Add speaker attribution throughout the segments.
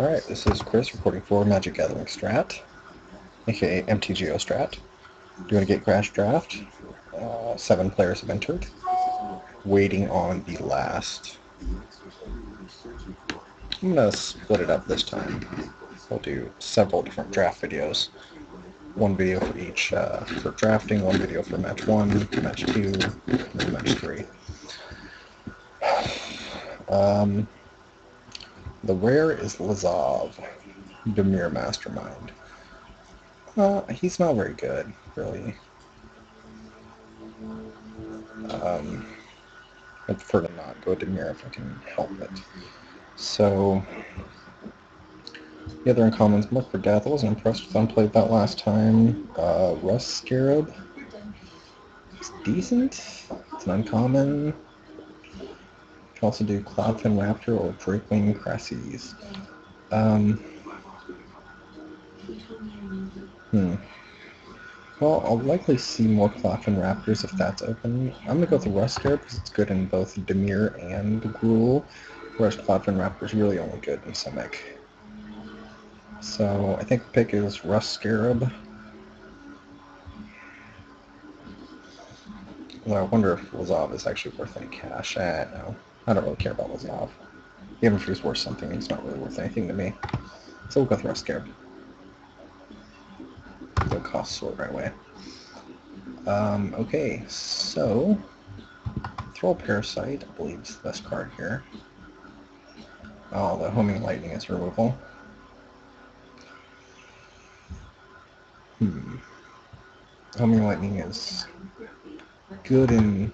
Speaker 1: Alright, this is Chris reporting for Magic Gathering Strat, aka MTGO Strat. Doing a Gate Crash draft. Uh, seven players have entered. Waiting on the last. I'm going to split it up this time. We'll do several different draft videos. One video for each uh, for drafting, one video for match one, match two, and match three. Um, the rare is Lazav, Dimir Mastermind. Uh, he's not very good, really. Um, I prefer to not go Dimir if I can help it. So, the other uncommons, Mark for Death. I wasn't impressed with unplayed that last time. Uh, Rust Scarab. It's decent. It's an uncommon can also do Cloudfin Raptor or Drakewing Krasis. Um, hmm. Well, I'll likely see more Cloudfin Raptors if that's open. I'm going to go with Scarab because it's good in both Dimir and Gruul, whereas Cloudfin Raptor is really only good in Simic. So I think the pick is Rust Scarab. Well, I wonder if Lazav is actually worth any cash. Eh, no. I don't really care about Lazav. Even if he's worth something, he's not really worth anything to me. So we'll go with Rust Scarab. The cost sort right away. Um, okay, so Thrull Parasite, I believe is the best card here. Oh, the Homing Lightning is removal. Hmm. Homing Lightning is good in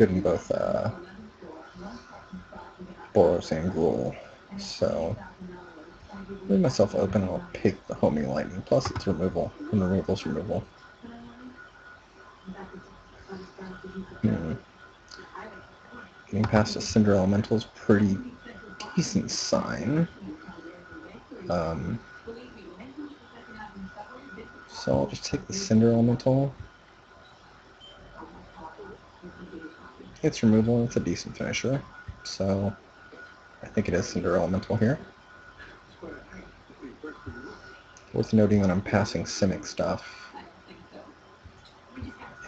Speaker 1: good in both uh, Boros and. So, leave myself open I'll pick the Homing Lightning. Plus it's removal, and removal's removal. Hmm. Getting past a Cinder Elemental is pretty decent sign. Um, so I'll just take the Cinder Elemental. It's removal, it's a decent finisher. So I think it is Cinder Elemental here. Worth noting that I'm passing Simic stuff.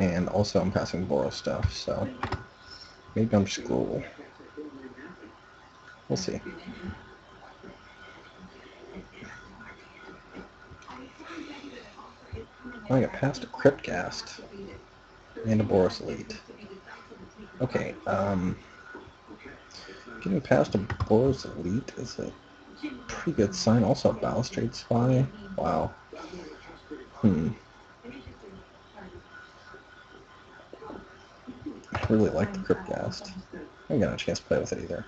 Speaker 1: And also I'm passing Boros stuff, so maybe I'm just Gruul. We'll see. Oh, I got past a Cryptghast and a Boros Elite. Okay, um, getting past a Boros Elite is a pretty good sign. Also a Balustrade Spy. Wow. Hmm. I really like the Crypt Cryptghast. I haven't got a chance to play with it either.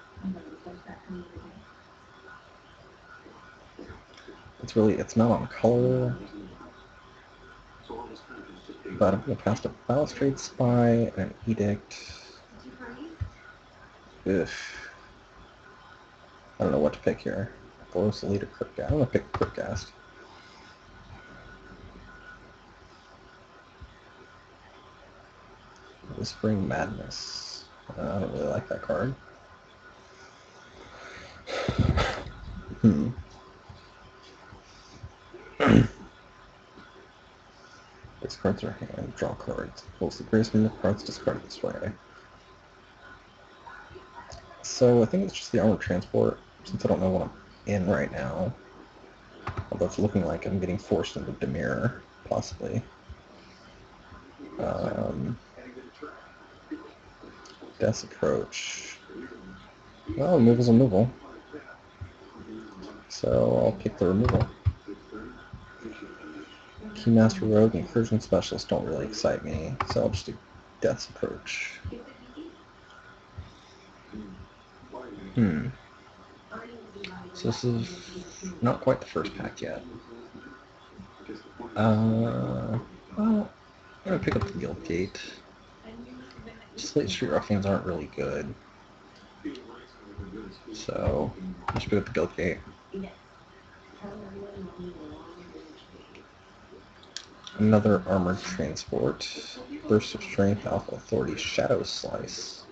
Speaker 1: It's really, it's not on color, but I'm going to pass a Balustrade Spy and an Edict. Ugh. I don't know what to pick here. Boros Elite or Cryptghast. I'm going to pick Cryptghast. Whispering Madness. I don't really like that card. hmm. These cards are hand. Draw cards. Pulls the greatest number of cards discarded this way. So I think it's just the armored transport, since I don't know what I'm in right now. Although it's looking like I'm getting forced into Dimir, possibly. Um, Death's Approach. Well, removal's a removal. So I'll pick the removal. Keymaster Rogue and Incursion Specialist don't really excite me, so I'll just do Death's Approach. Hmm. So this is not quite the first pack yet. Uh, well, I'm gonna pick up the Guildgate. Slate Street Ruffians aren't really good. So, let's pick up the Guild Gate. Another Armored Transport. Burst of Strength, Alpha Authority, Shadow Slice.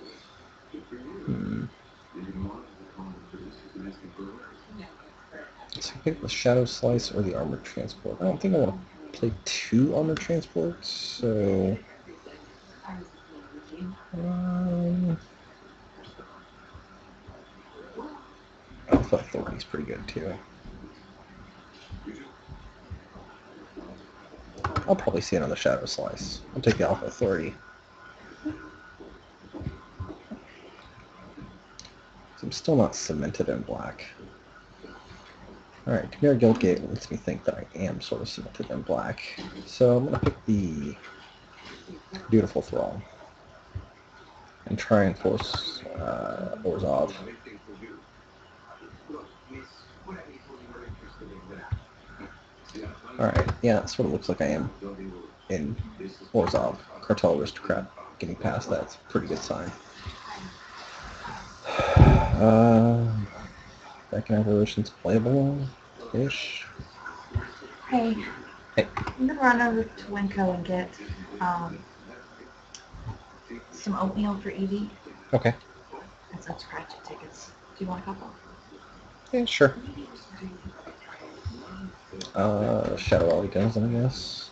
Speaker 1: So I pick the Shadow Slice or the Armored Transport. I don't think I want to play two Armored Transports, so... Um, Alpha Authority's pretty good too. I'll probably see another Shadow Slice. I'll take the Alpha Authority. So I'm still not cemented in black. Alright, Chimera Guildgate lets me think that I am sort of cemented in black. So I'm going to pick the Beautiful Thrall and try and force uh, Orzhov. Alright, yeah, that's what it looks like I am in Orzhov. Cartel Aristocrat. Getting past that's a pretty good sign. Uh, back in Evolution's playable-ish.
Speaker 2: Hey.
Speaker 1: Hey.
Speaker 2: I'm gonna run over to Winco and get um, some oatmeal for Evie
Speaker 1: Okay.
Speaker 2: and some scratch tickets. Do you want a couple?
Speaker 1: Yeah, sure. Uh, Shadow Alley Denizen, I guess.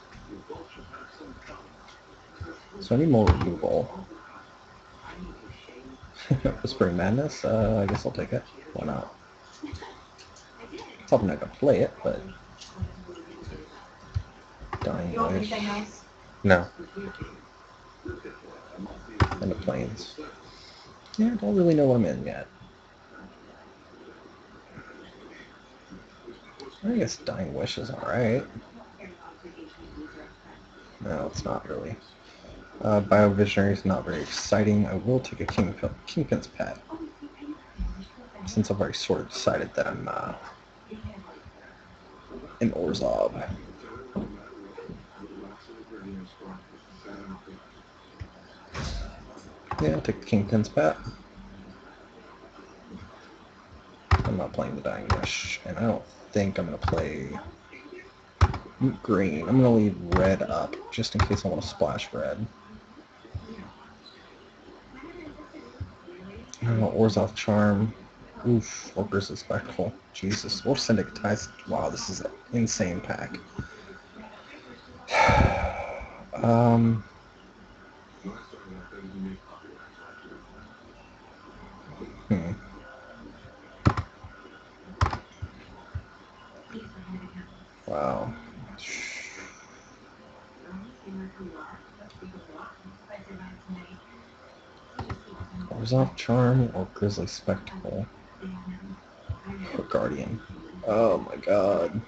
Speaker 1: So I need more removal. Whispering Madness, uh, I guess I'll take it. Why not? Probably not gonna play it, but... Dying Wish.
Speaker 2: anything else?
Speaker 1: No. And the planes. Yeah, I don't really know what I'm in yet. I guess Dying Wish is alright. No, it's not really. Uh, Biovisionary is not very exciting. I will take a Kingpin, Kingpin's Pet. Since I've already sort of decided that I'm uh, in Orzhov. Yeah, I'll take the Kingpin's Pet. I'm not playing the Dying Wish, and I don't think I'm going to play green. I'm going to leave red up, just in case I want to splash red. Oh, Orzhov Charm. Oof, or Spectacle. Jesus. Or Syndic of Tithes. Wow, this is an insane pack. um... Hmm. Wow. Resolve Charm or Grisly Spectacle? Guardian. Oh my god.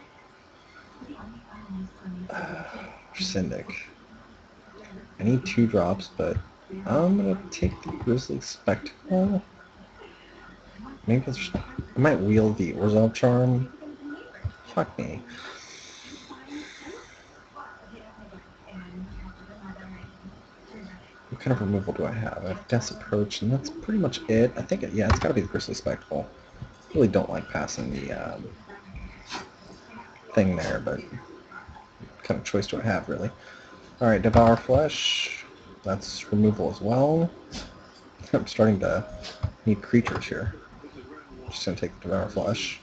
Speaker 1: Syndic. I need two drops, but I'm gonna take the Grisly Spectacle. Maybe I might wield the Resolve Charm. Fuck me. What kind of removal do I have? I have Death's Approach, and that's pretty much it. I think, it, yeah, it's got to be the Grisly Spectacle. Really don't like passing the um, thing there, but what kind of choice do I have, really? Alright, Devour Flesh. That's removal as well. I'm starting to need creatures here. Just gonna take the Devour Flesh.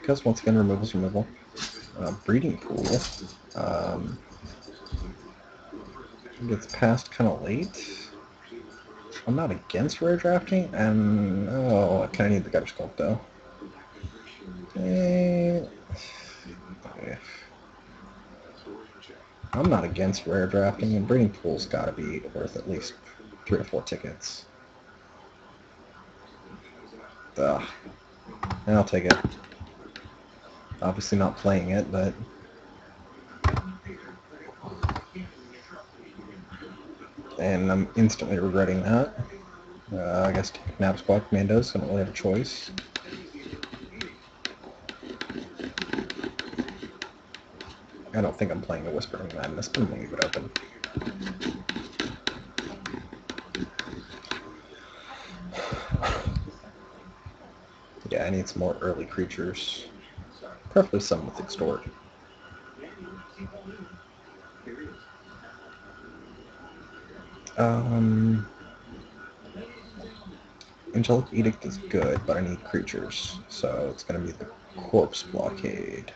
Speaker 1: Because once again, removal's removal. Uh, breeding Pool. Um, gets passed kind of late. I'm not against rare drafting, and oh, I kind of need the Gutter Skulk though. Eh, I'm not against rare drafting, and breeding pool's got to be worth at least three or four tickets. Ugh. And I'll take it. Obviously not playing it, but and I'm instantly regretting that. Uh, I guess Nav Squad Commandos, I don't really have a choice. I don't think I'm playing the Whispering Madness, but I'm going to leave it open. Yeah, I need some more early creatures. Preferably some with Extort. Um, Angelic Edict is good, but I need creatures, so it's going to be the Corpse Blockade.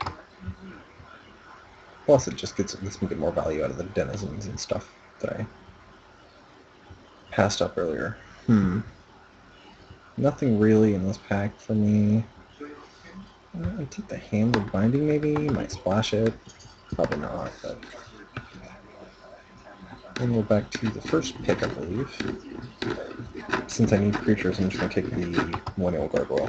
Speaker 1: Plus, it just gets lets me get more value out of the denizens and stuff that I passed up earlier. Hmm. Nothing really in this pack for me. Uh, I take the Hand of Binding maybe? Might splash it. Probably not, but... Then we're back to the first pick, I believe. Since I need creatures, I'm just going to take the Millennial Gargoyle.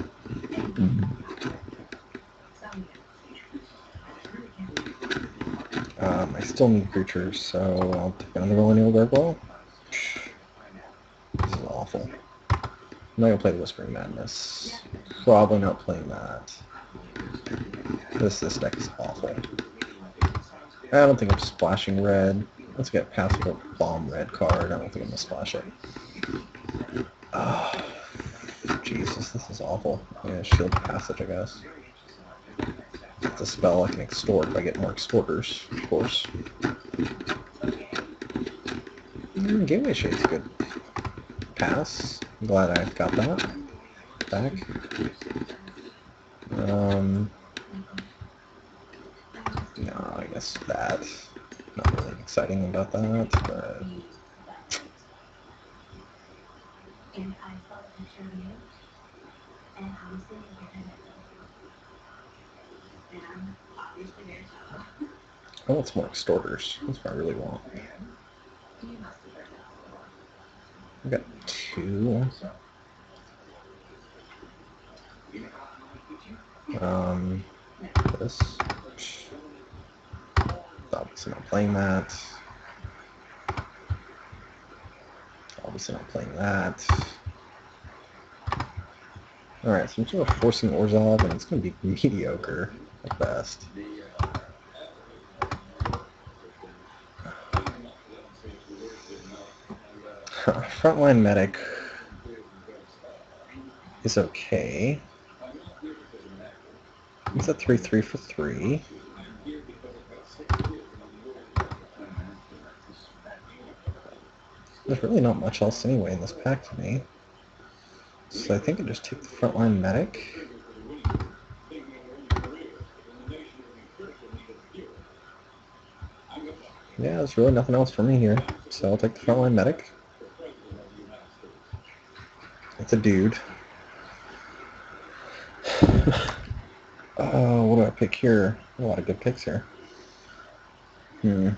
Speaker 1: Um, I still need creatures, so I'll take another Millennial Gargoyle. This is awful. I'm not to play the Whispering Madness. Probably not playing that. This, this deck is awful. I don't think I'm splashing red. Let's get past the bomb red card. I don't think I'm gonna splash it. Oh, Jesus, this is awful. Yeah, shield passage, I guess. It's a spell I can extort if I get more extorters, of course. Mm, Gateway Shade's good. Pass. I'm glad I got that back. Um, no, I guess that. Not really exciting about that, but I want some more extorters. That's what I really want. I got two. Um, this. Obviously not playing that. Obviously not playing that. Alright, so I'm sort of forcing Orzhov, and it's going to be mediocre at best. Frontline Medic is okay. It's a 3-3 for 3. There's really not much else anyway in this pack for me. So I think I just take the frontline medic. Yeah, there's really nothing else for me here. So I'll take the frontline medic. It's a dude. uh, what do I pick here? A lot of good picks here. Hmm.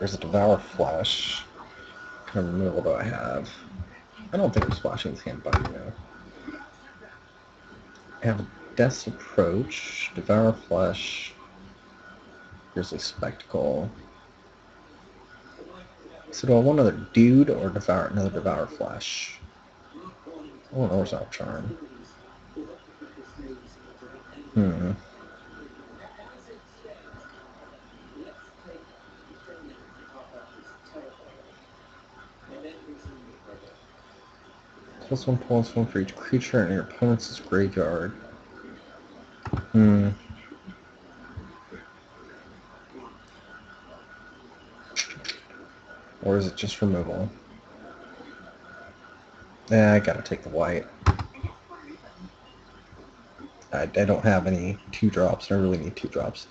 Speaker 1: There's a Devour Flesh. What kind of removal do I have? I don't think I'm splashing this hand button now. I have a Death's Approach, Devour Flesh, Grisly Spectacle. So do I want another dude or devour another Devour Flesh? I want Orzhov Charm. Hmm. Plus one plus one for each creature in your opponent's graveyard. Hmm. Or is it just removal? Yeah, I gotta take the white. I, I don't have any two drops. I really need two drops.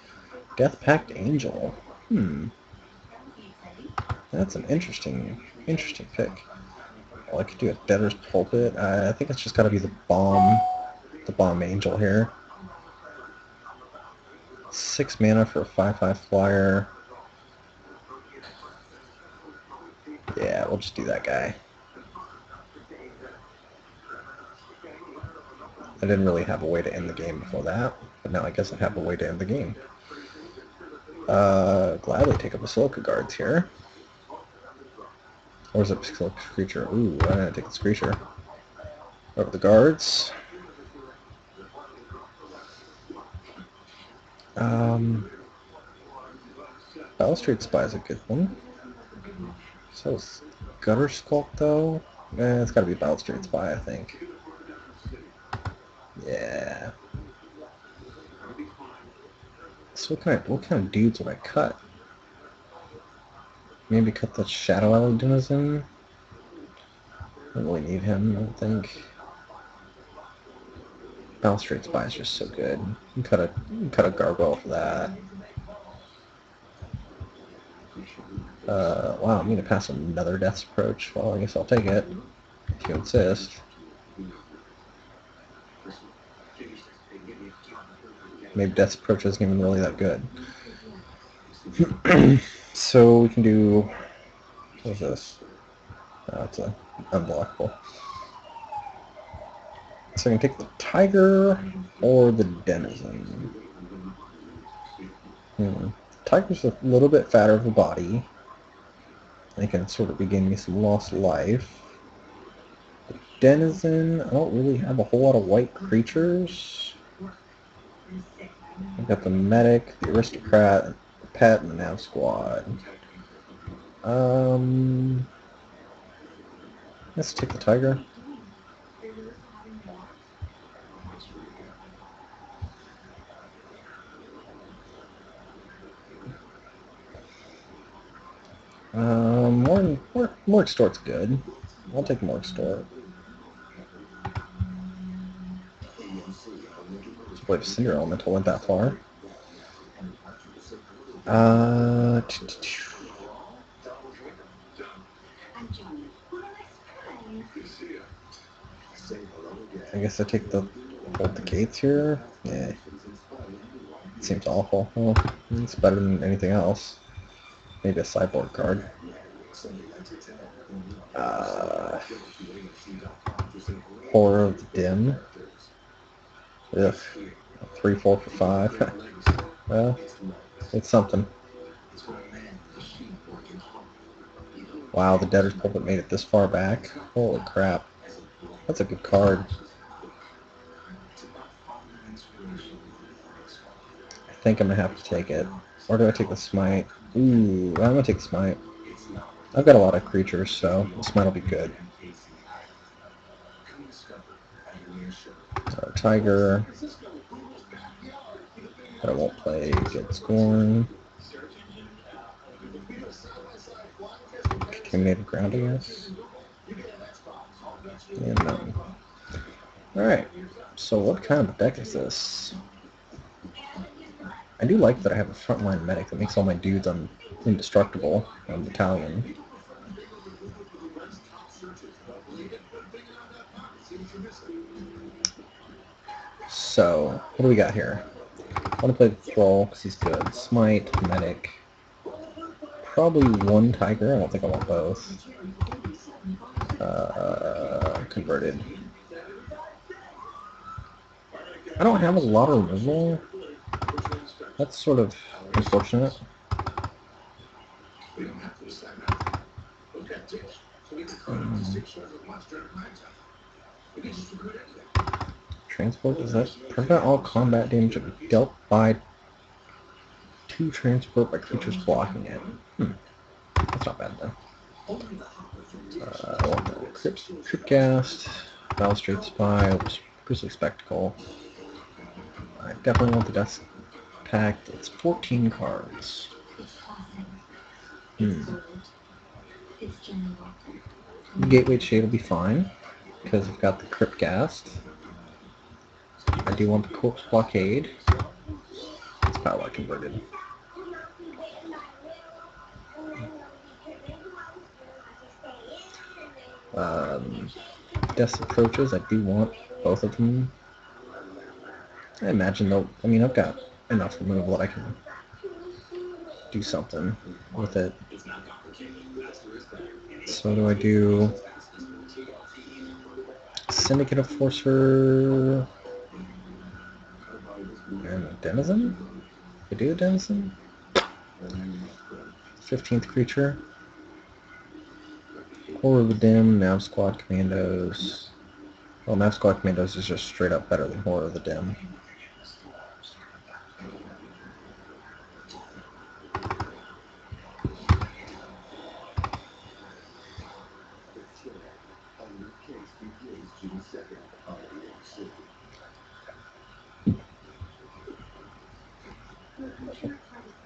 Speaker 1: Death Pact Angel. Hmm. That's an interesting, interesting pick. Well, I could do a Debtor's Pulpit. I, I think it's just got to be the Bomb, the Bomb Angel here. Six mana for a 5-5 flyer. Yeah, we'll just do that guy. I didn't really have a way to end the game before that, but now I guess I have a way to end the game. Uh, gladly take up a Basilica Guards here. Or is it Basilica Screecher? Ooh, gonna take this creature. Over the guards. Um, Balustrade Spy is a good one. So is Gutter Skulk though? Eh, it's gotta be Balustrade Spy, I think. Yeah. So what kind of what kind of dudes would I cut? Maybe cut the Shadow Alley Denizen. don't really need him, I don't think. Balustrade Spy is just so good. Cut a, cut a gargoyle for that. Uh, wow, I'm going to pass another Death's Approach. Well, I guess I'll take it, if you insist. Maybe Death's Approach isn't even really that good. so we can do... What is this? Oh, it's a unblockable. So I can take the Tiger or the Denizen. Hmm. Tiger's a little bit fatter of a body. They can sort of be giving me some lost life. The Denizen, I don't really have a whole lot of white creatures. I've got the Medic, the Aristocrat, the Pet, and the Nav Squad. Um, let's take the Tiger. Um, more, more, more extort's good. I'll take more extort. Just believe Cinder Elemental went that far. Uh, I guess I take the hold the gates here. Yeah, seems awful. Well, it's better than anything else. Maybe a cyborg card. Uh, Horror of the Dim. Ugh. Three, four for five. well, it's something. Wow, the Debtor's Pulpit made it this far back. Holy crap. That's a good card. I think I'm going to have to take it. Or do I take the Smite? Ooh, I'm gonna take the Smite. I've got a lot of creatures, so the Smite will be good. So, Tiger. I won't play Get Scorn. Contaminated Ground, I guess. None. Alright, so what kind of deck is this? I do like that I have a frontline medic that makes all my dudes un indestructible. Um, I'm Italian. So, what do we got here? I want to play Thrall because he's good. Smite, Medic. Probably one Tiger. I don't think I want both. Uh, converted. I don't have a lot of removal. That's sort of unfortunate. Transport, does that prevent all combat damage dealt by two transport by creatures blocking it? Hmm. That's not bad though. Uh, I Crypt, Cryptghast, Balustrade Spy, Grisly Spectacle. I definitely want the Death Pact. It's 14 cards. Hmm. Gateway Shade will be fine, because I've got the Cryptghast. I you want the Corpse Blockade. It's power converted. Um, Death Approaches, I do want both of them. I imagine they'll, I mean, I've got enough removal that I can do something with it. So do I do Syndicate Enforcer and Denizen? Do Denizen? 15th creature. Horror of the Dim, Nav Squad Commandos. Well, Nav Squad Commandos is just straight up better than Horror of the Dim.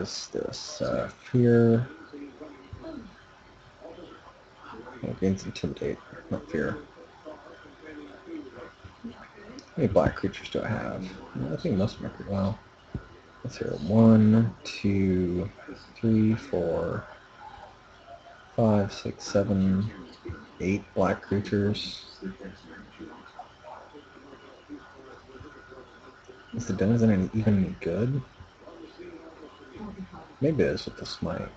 Speaker 1: Is this? Uh, fear. Oh, gains intimidate, not fear. How many black creatures do I have? I think most of them are well. Let's hear one, two, three, four, five, six, seven, eight black creatures. Is the denizen even good? Maybe it is with the smite.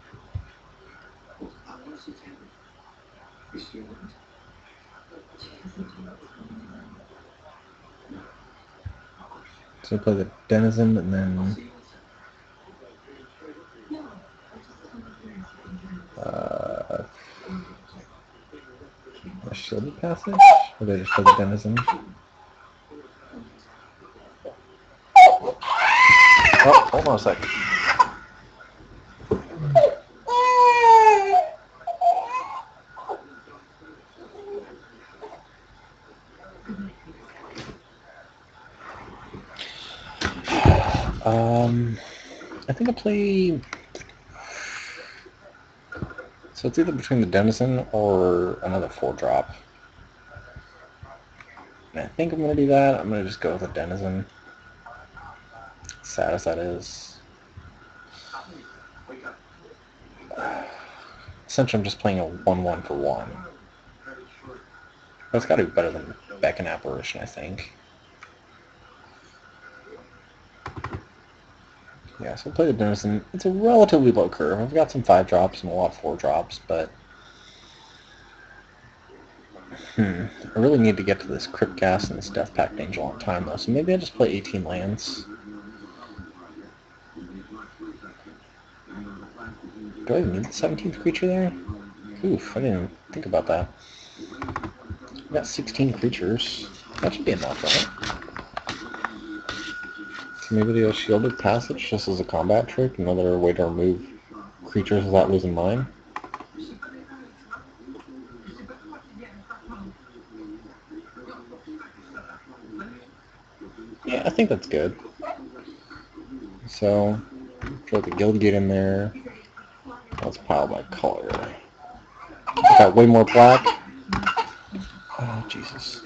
Speaker 1: So play the denizen and then uh, a shielded passage, or they just play the denizen. Oh, hold on a sec. Um, I think I play. So it's either between the Denizen or another four drop. And I think I'm gonna do that. I'm gonna just go with the Denizen. Sad as that is. Essentially, I'm just playing a one-one for one. It's got to be better than Beckon Apparition, I think. Yeah, so I play the Denizen. It's a relatively low curve. I've got some 5 drops and a lot of 4 drops, but... Hmm. I really need to get to this Cryptghast and this Death Pact Angel on time, though, so maybe I just play 18 lands. Do I even need the 17th creature there? Oof, I didn't think about that. I've got 16 creatures. That should be enough, right? Maybe a shielded passage just as a combat trick, another way to remove creatures without losing mine. Yeah, I think that's good. So, throw the Guildgate in there. Let's pile my color. Got way more black. Oh, Jesus.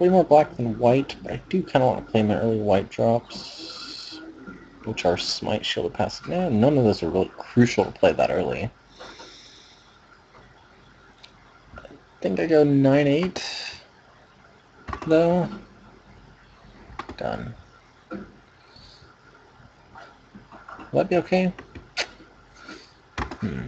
Speaker 1: Way more black than white, but I do kind of want to play my early white drops, which are Smite, Shield, Passive. Nah, none of those are really crucial to play that early. I think I go 9-8, though. Done. Will that be okay? Hmm.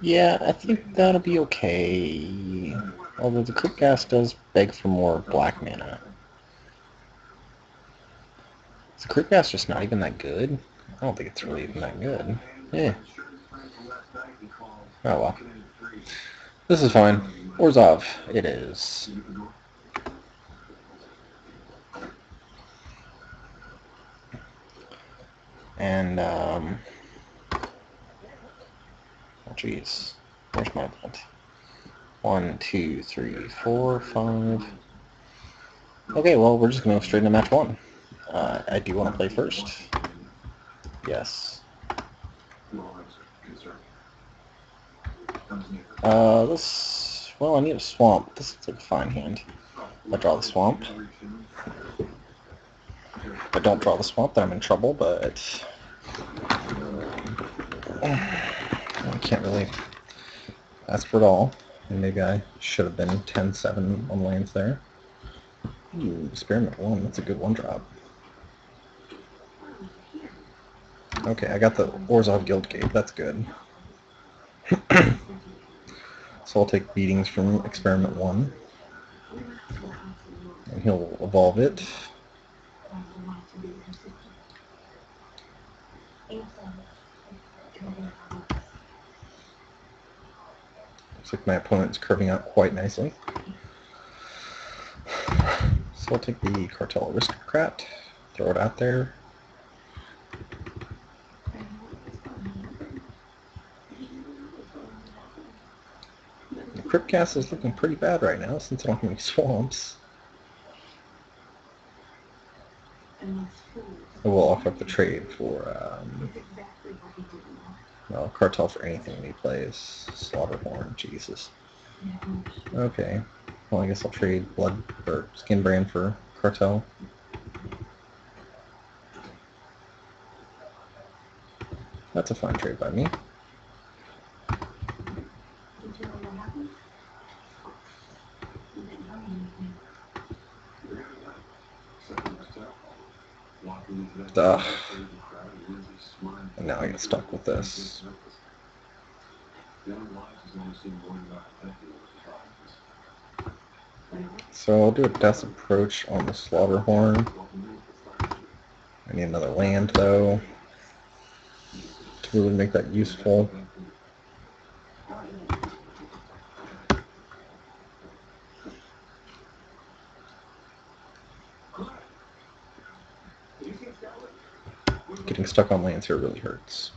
Speaker 1: Yeah, I think that'll be okay. Although the Cryptghast does beg for more black mana. Is the Cryptghast just not even that good? I don't think it's really even that good. Yeah. Oh well. This is fine. Orzhov, it is. And, um... Oh, jeez. Where's my event? One, two, three, four, five. Okay, well, we're just going to go straight into match one. Uh, I do want to play first. Yes. Uh, this... Well, I need a swamp. This looks like a fine hand. I draw the swamp. If I don't draw the swamp, then I'm in trouble, but... Can't really ask for it all. And maybe I should have been 10-7 on lanes there. Ooh, experiment one. That's a good one drop. Okay, I got the Orzhov Guildgate. That's good. so I'll take beatings from experiment one. And he'll evolve it. My opponent's curving out quite nicely. So I'll take the Cartel Aristocrat, throw it out there. The Cryptghast is looking pretty bad right now since I don't have any swamps. I will offer up the trade for um, well, Cartel for anything he plays. Slaughterhorn, Jesus. Okay. Well, I guess I'll trade Blood or Skin Brand for Cartel. That's a fine trade by me. Ugh. I get stuck with this. So I'll do a death approach on the Slaughterhorn. I need another land though to really make that useful. Getting stuck on lands here really hurts.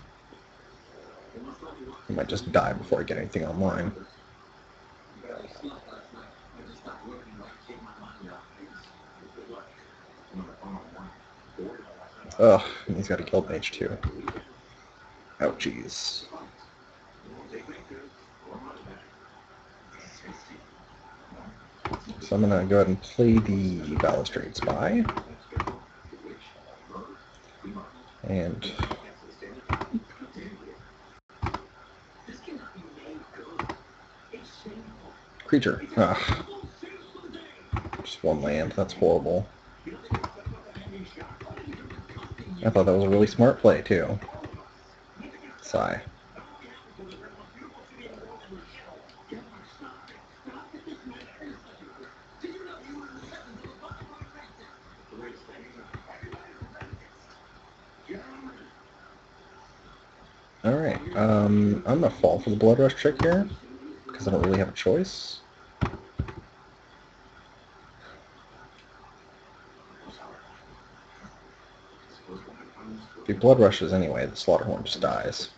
Speaker 1: I might just die before I get anything online. Ugh, and he's got a guild mage too. Ouchies. So I'm gonna go ahead and play the Balustrade Spy. And creature. Ugh. Just one land. That's horrible. I thought that was a really smart play too. Sigh. Alright, I'm gonna fall for the Blood Rush trick here, because I don't really have a choice. If he Blood Rushes anyway, the Slaughterhorn just dies.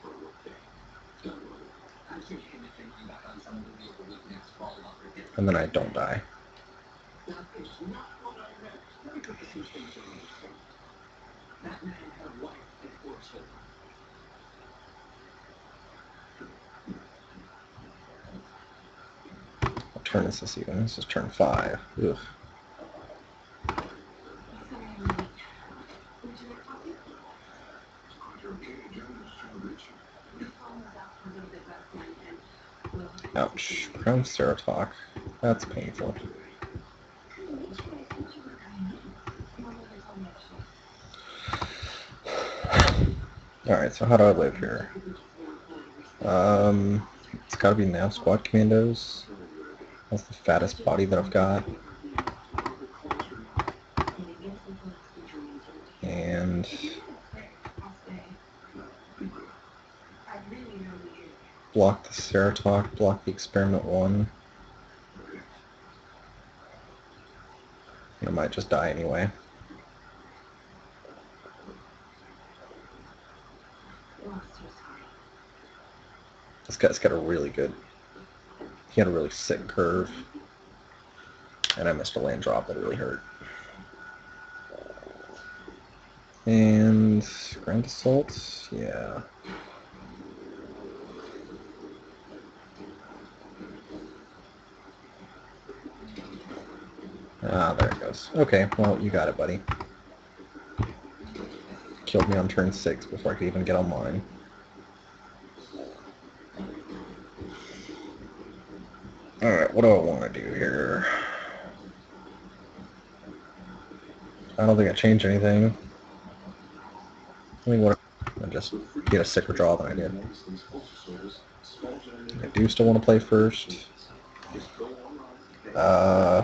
Speaker 1: And then I don't die. Turn is this even? This is turn five. Ugh. Ouch. Crown Ceratok. That's painful. Alright, so how do I live here? Um, it's gotta be Nav Squad Commandos. That's the fattest body that I've got. And block the Ceratok, block the Experiment 1. I might just die anyway. This guy's got a really good, he had a really sick curve. And I missed a land drop that really hurt. And Grand Assault, yeah. Ah, there it goes. Okay, well, you got it, buddy. Killed me on turn six before I could even get online. Alright, what do I want to do here? I don't think I changed anything. I mean, what I just get a sicker draw than I did. I do still want to play first. Uh,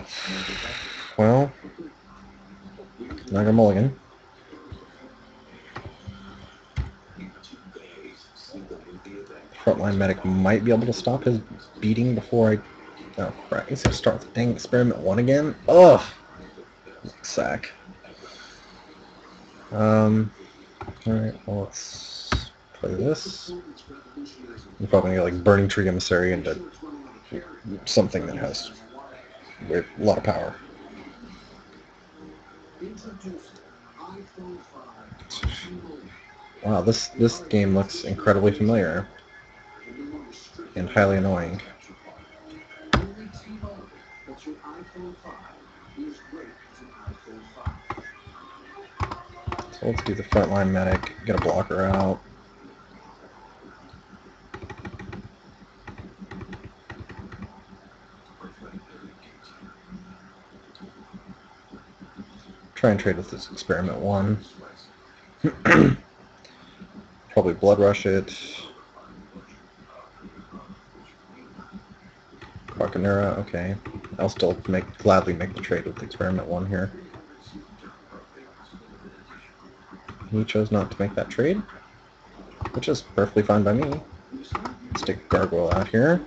Speaker 1: well, Naga Mulligan.
Speaker 3: frontline medic might be able to stop his beating before I... Oh, crap. He's going to start the dang experiment one again? Ugh! Sack. Um, alright, well, let's play this. I'm probably going to like Burning Tree Emissary into something that has a lot of power. Wow, this, this game looks incredibly familiar and highly annoying. So let's do the frontline medic, get a blocker out. Try and trade with this experiment one. Probably blood rush it. Crocanura, okay. I'll still make gladly make the trade with experiment one here. He chose not to make that trade, which is perfectly fine by me. Stick Gargoyle out here.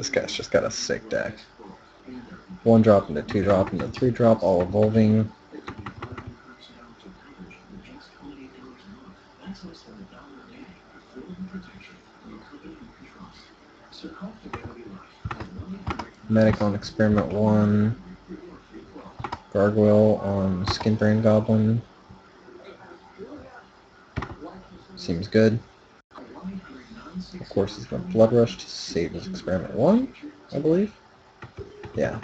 Speaker 3: This guy's just got a sick deck. One drop into two drop into three drop, all evolving. Medic on experiment one. Gargoyle on Skin Brain Goblin. Seems good. Of course, he's going to Blood Rush to save his Experiment 1, I believe. Yeah.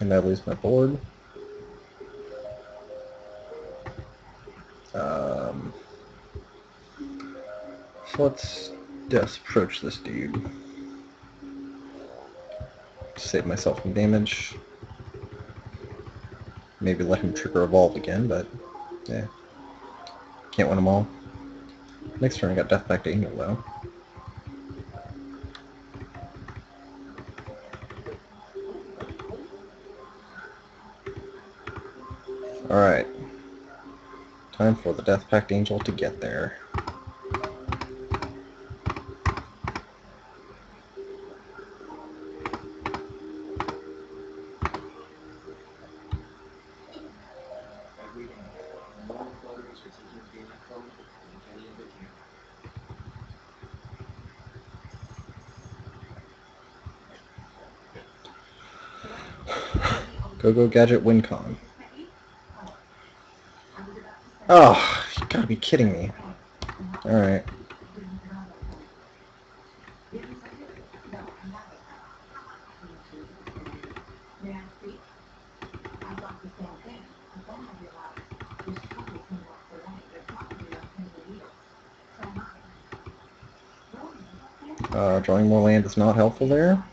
Speaker 3: And I lose my board. Um, so let's just approach this dude. Save myself some damage. Maybe let him trigger evolve again, but yeah. Can't win them all. Next turn I got Death Pact Angel though. Time for the Death Pact Angel to get there. Go Go Gadget WinCon. Oh, you gotta be kidding me. Alright. Uh, drawing more land is not helpful there.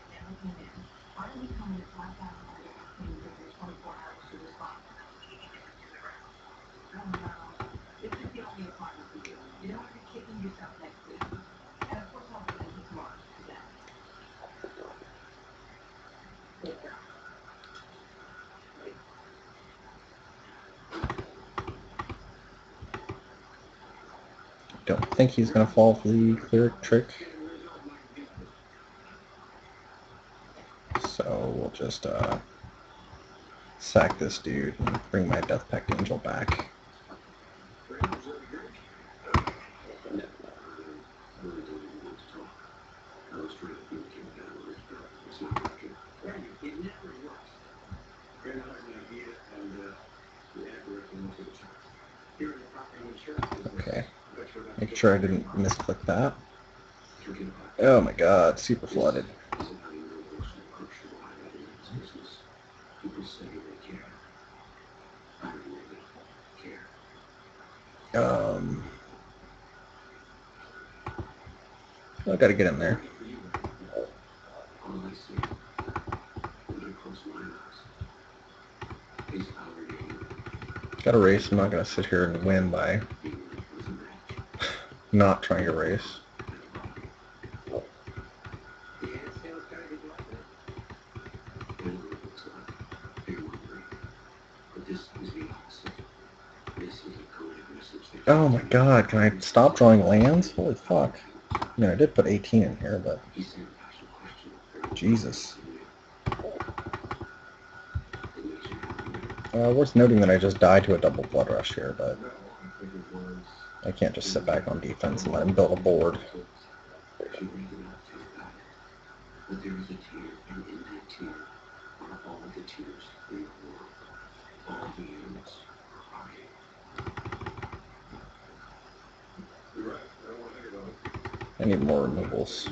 Speaker 3: Don't think he's going to fall for the cleric trick. So we'll just uh, sack this dude and bring my Death Pact Angel back. Okay. Make sure I didn't misclick that. Oh my god, super flooded. Um, I gotta get in there. Got a race. I'm not gonna sit here and win by not trying to race. Oh my god, can I stop drawing lands? Holy fuck. I mean, I did put 18 in here, but... Jesus. Uh, worth noting that I just died to a double blood rush here, but... I can't just sit back on defense and let him build a board. I need more removals.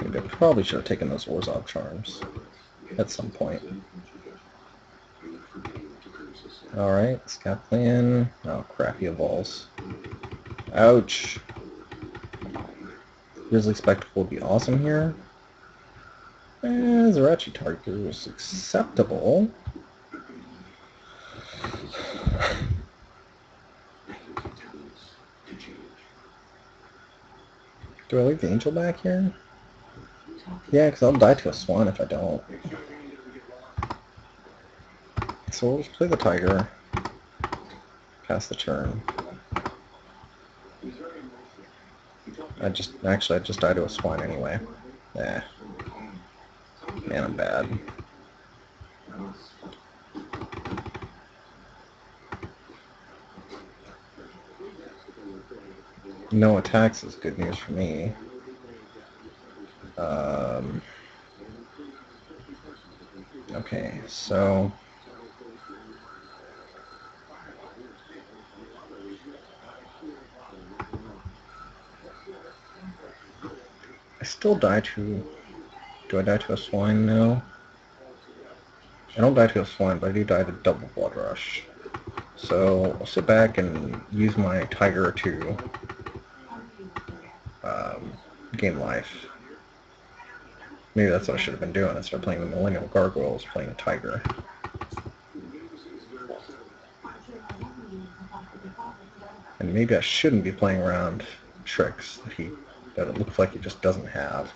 Speaker 3: Maybe I probably should have taken those Orzhov charms at some point. Alright, scout plan. Oh crap, he evolves. Ouch. Grisly Spectacle would be awesome here. Eh, Zarichi Tiger is acceptable. Do I leave the angel back here? Yeah, because I'll die to a swan if I don't. So we'll just play the tiger. Pass the turn. I just, actually, I just died to a swine anyway. Yeah. Man, I'm bad. No attacks is good news for me. Um, okay, so... still die to... Do I die to a swine? now? I don't die to a swine, but I do die to double blood rush. So I'll sit back and use my tiger to um, gain life. Maybe that's what I should have been doing instead of playing the Millennial Gargoyles, playing a tiger. And maybe I shouldn't be playing around tricks that he that it looks like it just doesn't have.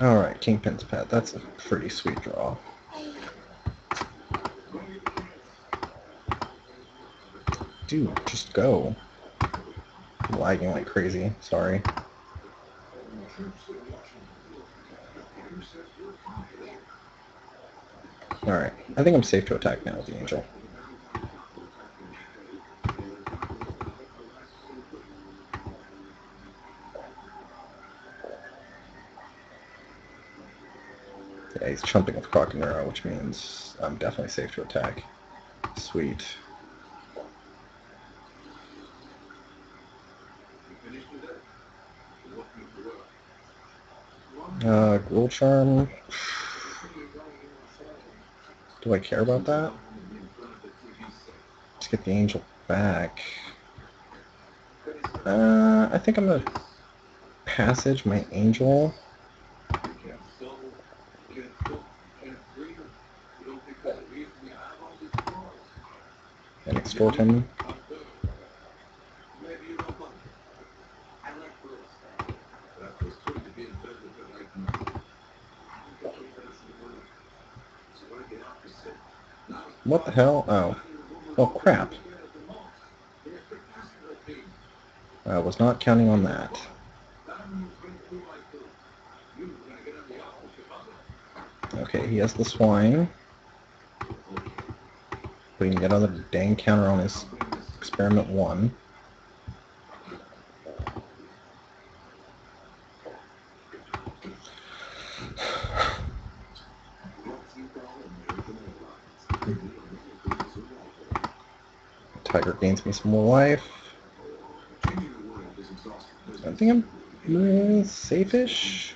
Speaker 3: Alright, Kingpin's Pet. That's a pretty sweet draw. Dude, just go. I'm lagging like crazy. Sorry. Alright, I think I'm safe to attack now with the Angel. Yeah, he's chumping with Crocodile, which means I'm definitely safe to attack. Sweet. Uh, Gruul Charm. Do I care about that? Let's get the angel back. Uh, I think I'm gonna passage my angel. And extort him. What hell? Oh. Oh, crap. I was not counting on that. Okay, he has the swine. Putting yet another dang counter on his experiment one. gains me some more life. I think I'm doing safe-ish.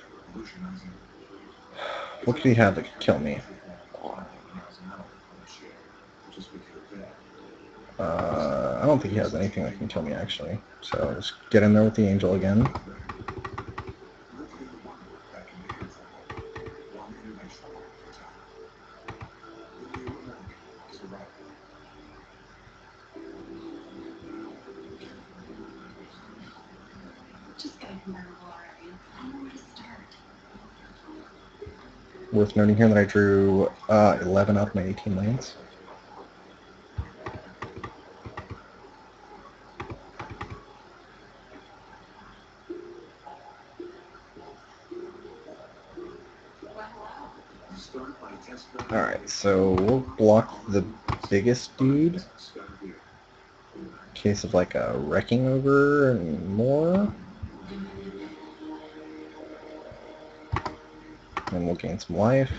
Speaker 3: What could he have that could kill me?
Speaker 1: Uh, I don't think he has anything that can kill me, actually. So just get in there with the angel again. Noting here that I drew uh, 11 out of my 18 lands. Alright, so we'll block the biggest dude. In case of like a Wrecking Ogre and more. And we'll gain some life.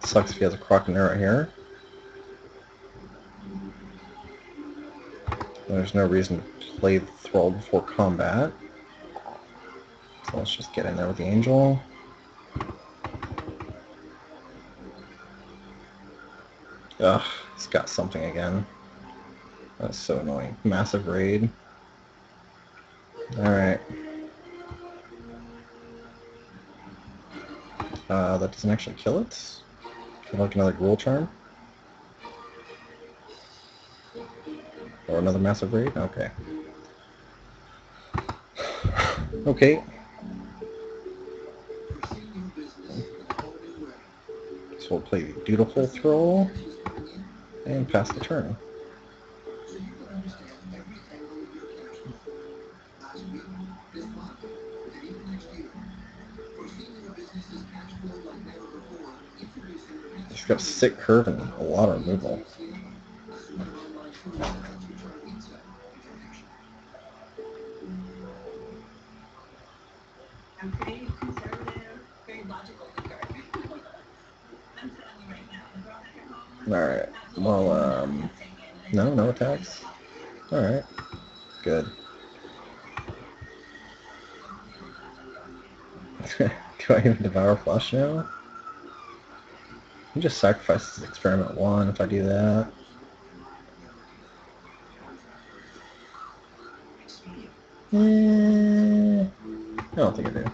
Speaker 1: Sucks if he has a Croconaw right here. There's no reason to play the Thrall before combat. So let's just get in there with the Angel. Ugh, he's got something again. That's so annoying. Massive raid. Alright. Uh, that doesn't actually kill it. Could like another Gruul Charm. Or another massive raid? Okay. Okay. So we'll play Dutiful Thrall and pass the turn. He's got sick curve and a lot of removal. Devour flesh now? You just sacrifice this experiment one if I do that. Eh, I don't think I do.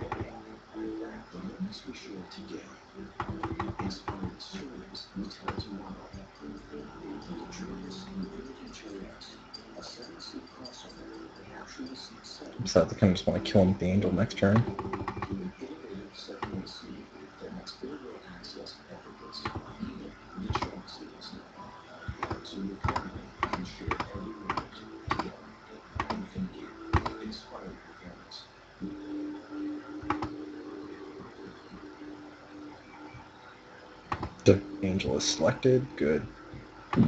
Speaker 1: Besides, I kind of just want to kill him with the angel next turn. The angel is selected. Good.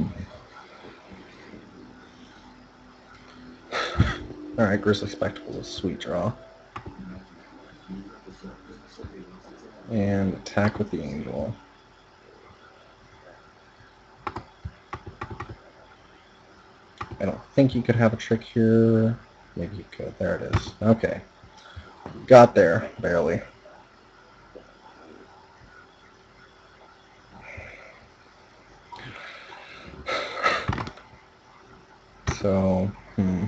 Speaker 1: Alright, Grisly Spectacle is sweet draw. And attack with the angel. I don't think you could have a trick here. Maybe you could. There it is. Okay. Got there, barely. So, hmm.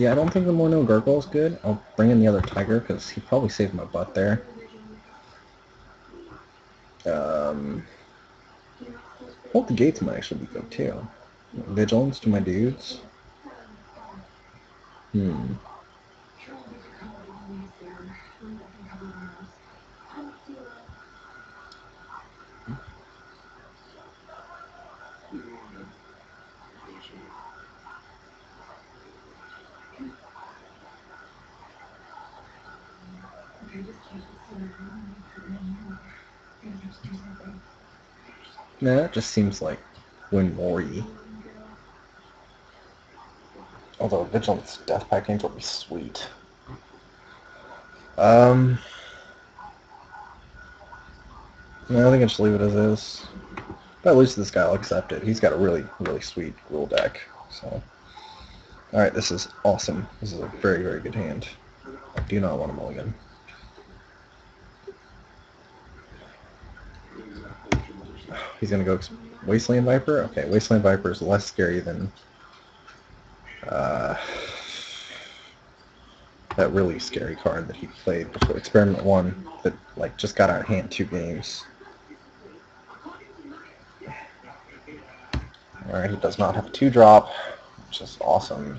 Speaker 1: Yeah, I don't think the Morno Gargoyle is good. I'll bring in the other Tiger because he probably saved my butt there. Um, Hold the Gates might actually be good too. Vigilance to my dudes. Hmm. That just seems like Win Mori. Although Vigilance Death Pact would be sweet. Um, no, I think I just leave it as is. But at least this guy will accept it. He's got a really, really sweet Gruul deck. So Alright, this is awesome. This is a very, very good hand. I do not want a mulligan. He's gonna go Wasteland Viper? Okay, Wasteland Viper is less scary than uh, that really scary card that he played before Experiment 1 that like just got out of hand two games. Alright, he does not have a 2-drop, which is awesome.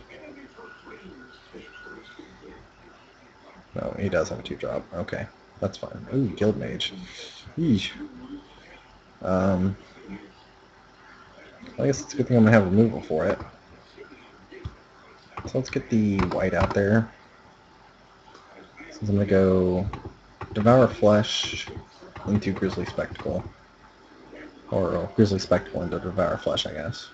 Speaker 1: No, he does have a 2-drop. Okay, that's fine. Ooh, Guild Mage. Um, I guess it's a good thing I'm going to have removal for it. So let's get the Wight out there. So I'm going to go Devour Flesh into Grisly Spectacle. Or uh, Grisly Spectacle into Devour Flesh, I guess.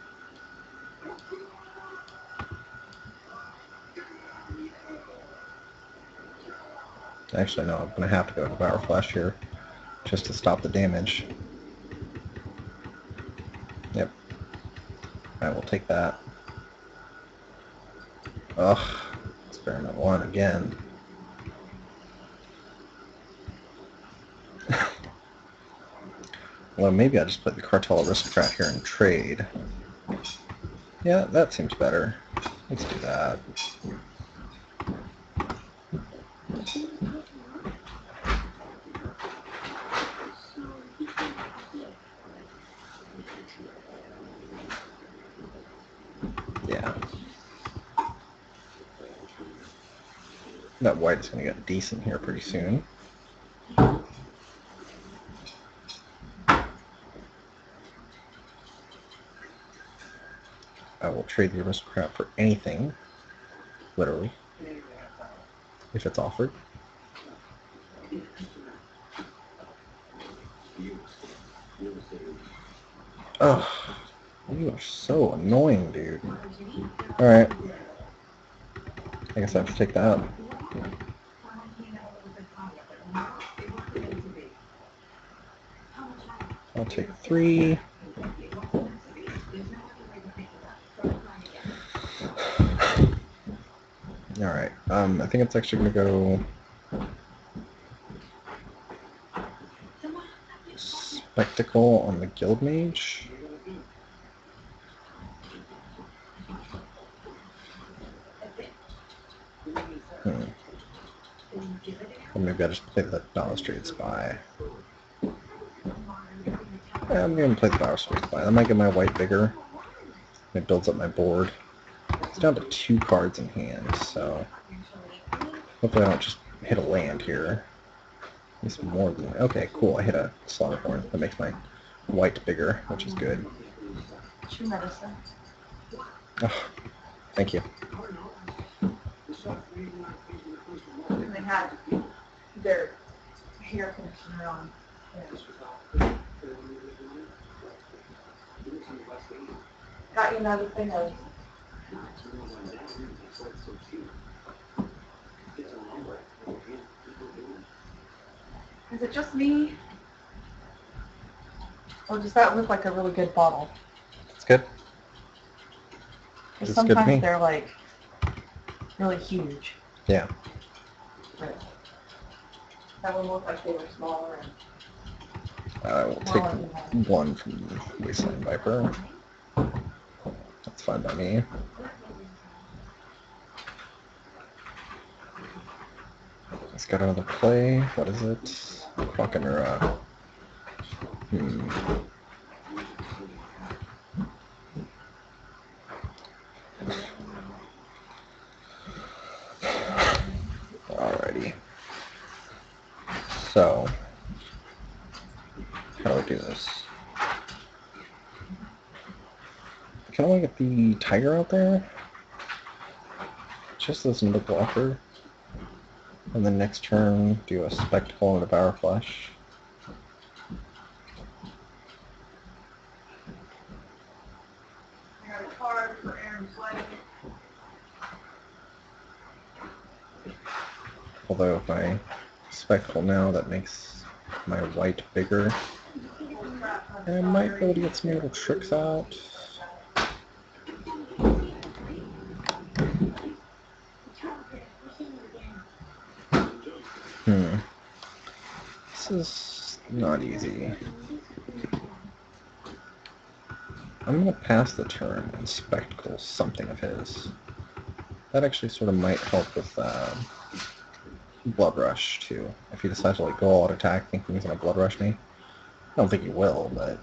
Speaker 1: Actually, no, I'm going to have to go Devour Flesh here just to stop the damage. I will take that. Ugh. Experiment one again. well, maybe I just put the Cartel Aristocrat here and trade. Yeah, that seems better. Let's do that. Yeah. That Wight is going to get decent here pretty soon. I will trade the aristocrat for anything, literally, if it's offered. Ugh, you are so annoying, dude. Alright. I guess I have to take that. Three. Alright, um, I think it's actually going to go Spectacle on the Guild Mage. Hmm. Or maybe I just play the Balustrade Spy. Yeah, I'm going to play the Balustrade Spy. That might get my Wight bigger. It builds up my board. It's down to two cards in hand, so hopefully I don't just hit a land here. At least more than okay, cool. I hit a Slaughterhorn. That makes my Wight bigger, which is good.
Speaker 2: Medicine.
Speaker 1: Oh, thank you.
Speaker 2: And they had their hair conditioner on. Got you another thing of Is it just me? Or does that look like a really good bottle?
Speaker 1: It's good.
Speaker 2: 'Cause
Speaker 1: It's good to
Speaker 2: sometimes they're like really huge.
Speaker 1: Yeah.
Speaker 2: But that one looked like they were smaller and
Speaker 1: I will take one from the Wasteland Viper. That's fine by me. Let's get another play. What is it? Crocanura. Hmm. Alrighty. So, how do this? Can I get the tiger out there? Just as another blocker. And then next turn, do a spectacle and a devour flesh.
Speaker 2: I got a card for Aaron Slade.
Speaker 1: Although if I spectacle now, that makes my Wight bigger. I might be able to get some little tricks out. Hmm.
Speaker 3: This is not easy. I'm gonna pass the turn and spectacle something of his. That actually sort of might help with uh, Blood Rush too. If he decides to like go out attack thinking he's gonna Blood Rush me. I don't think he will, but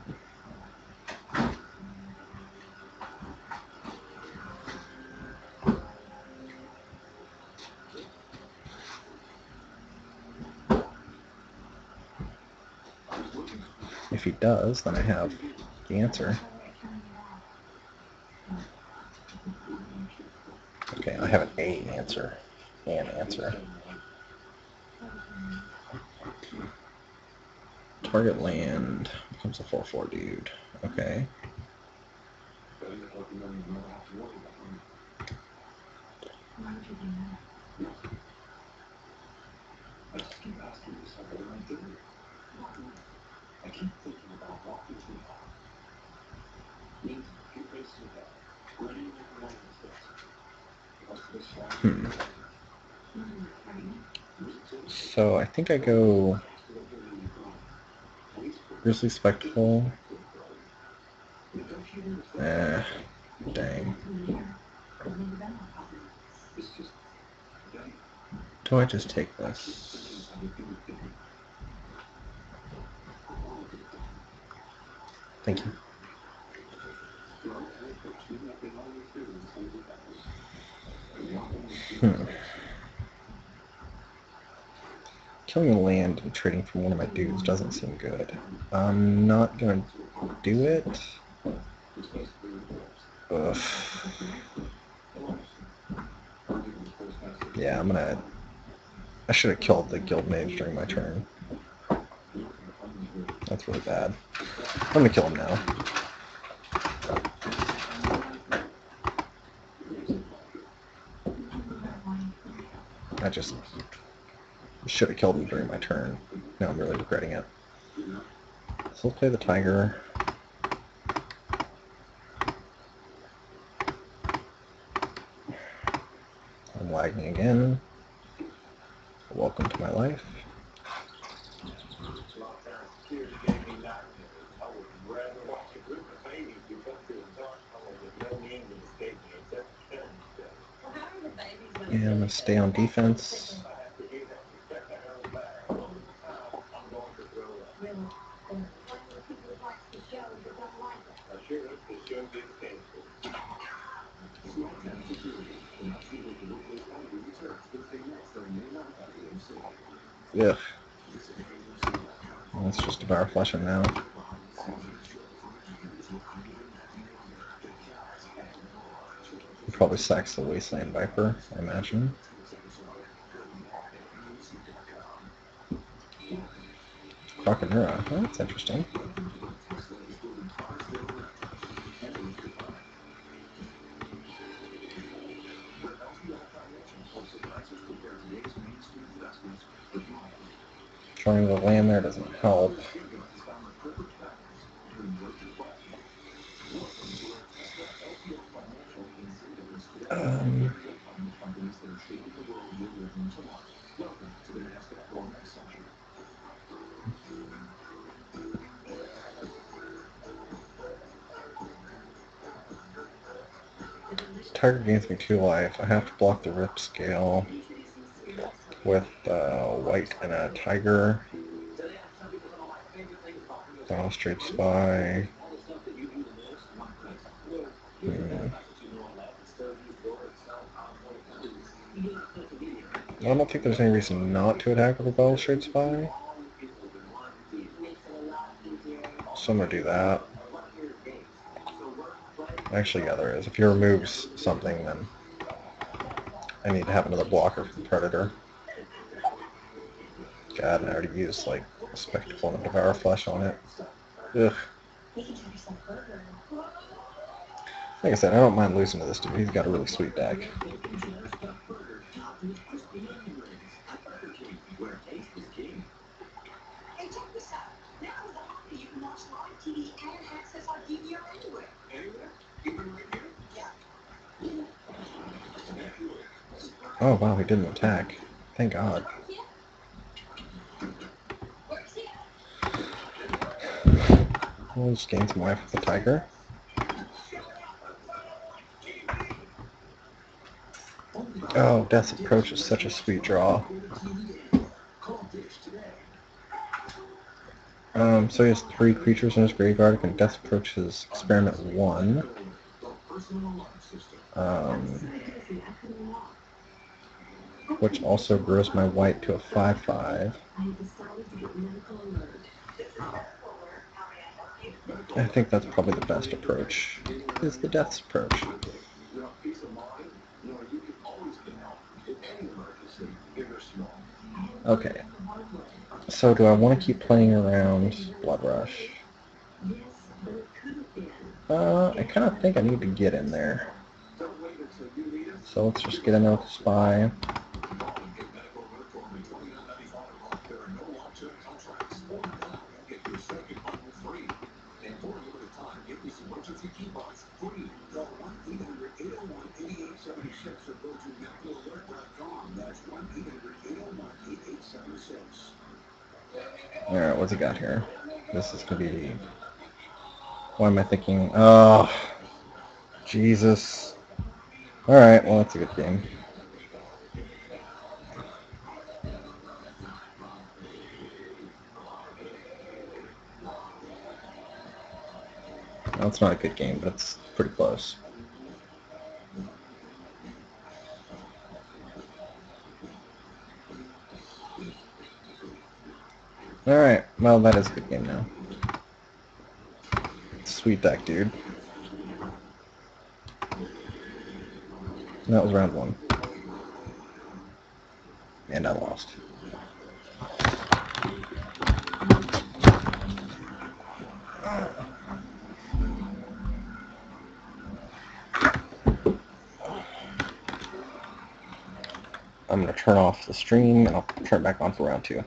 Speaker 3: if he does, then I have the answer. Okay, I have an A answer. An answer. Target land becomes a 4-4 dude. Okay. Hmm. So I think I go Grisly Spectacle. Eh, dang. Do I just take this? Thank you. Hmm. Killing a land and trading from one of my dudes doesn't seem good. I'm not gonna do it. Ugh. Yeah, I'm gonna... I should have killed the guild mage during my turn. That's really bad. I'm gonna kill him now. I just should have killed him during my turn. Now I'm really regretting it. So let's play the tiger. I'm lagging again. Welcome to my life. And I'm going to stay on defense. Ugh. Let's flesh him now. He probably sacks the Wasteland Viper, I imagine. Crocanura, oh, that's interesting. Trying to land there doesn't help. Um, Tiger gains me two life. I have to block the Ripscale with uh, Wight and a tiger. Balustrade spy. Hmm. I don't think there's any reason not to attack with a balustrade spy. So I'm gonna do that. Actually, yeah, there is. If he removes something, then I need to have another blocker for the predator. God, I already used like a spectacle and a devour flesh on it. Ugh. Like I said, I don't mind losing to this dude. He's got a really sweet deck. Oh wow, he didn't attack. Thank God.
Speaker 1: We'll just gain some life with the tiger. Oh, Death's Approach is such a sweet draw. Um, so he has three creatures in his graveyard, and Death Approach is Experiment 1. Um, which also grows my Wight to a 5-5. I think that's probably the best approach, is the Death's Approach. Okay. So do I want to keep playing around Blood Rush? Uh, I kind of think I need to get in there. So let's just get the Spy. Alright, what's he got here? This is gonna be... Why am I thinking... Oh, Jesus. Alright, well that's a good game. It's not a good game, but it's pretty close. Alright, well that is a good game now. Sweet deck, dude. And that was round one. And I lost. I'm going to turn off the stream and I'll turn it back on for round two.